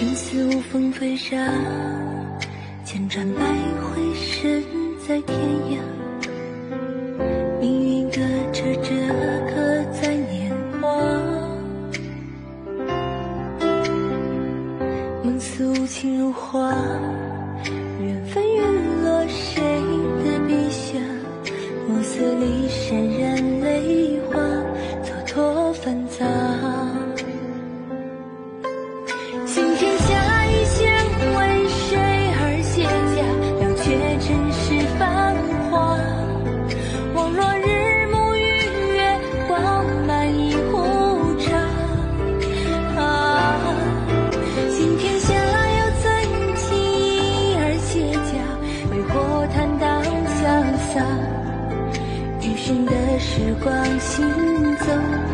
云似无风飞沙，千转百回身在天涯。命运的车辙刻在年华，梦似无情如花，缘分余生的时光行走。